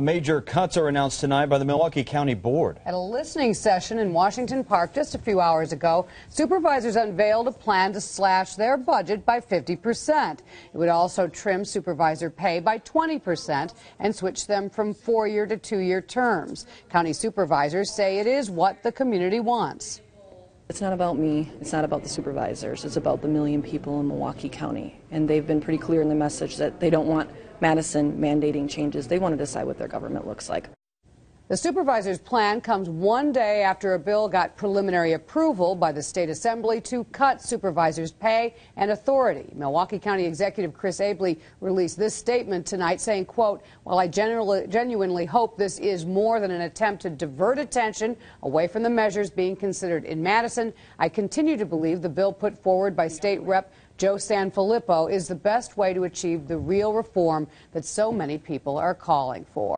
Major cuts are announced tonight by the Milwaukee County Board. At a listening session in Washington Park just a few hours ago, supervisors unveiled a plan to slash their budget by 50%. It would also trim supervisor pay by 20% and switch them from four year to two year terms. County supervisors say it is what the community wants. It's not about me. It's not about the supervisors. It's about the million people in Milwaukee County. And they've been pretty clear in the message that they don't want Madison mandating changes. They want to decide what their government looks like. The supervisor's plan comes one day after a bill got preliminary approval by the state assembly to cut supervisors' pay and authority. Milwaukee County Executive Chris Abele released this statement tonight saying, quote, while I genuinely hope this is more than an attempt to divert attention away from the measures being considered in Madison, I continue to believe the bill put forward by State Rep. Joe Sanfilippo is the best way to achieve the real reform that so many people are calling for.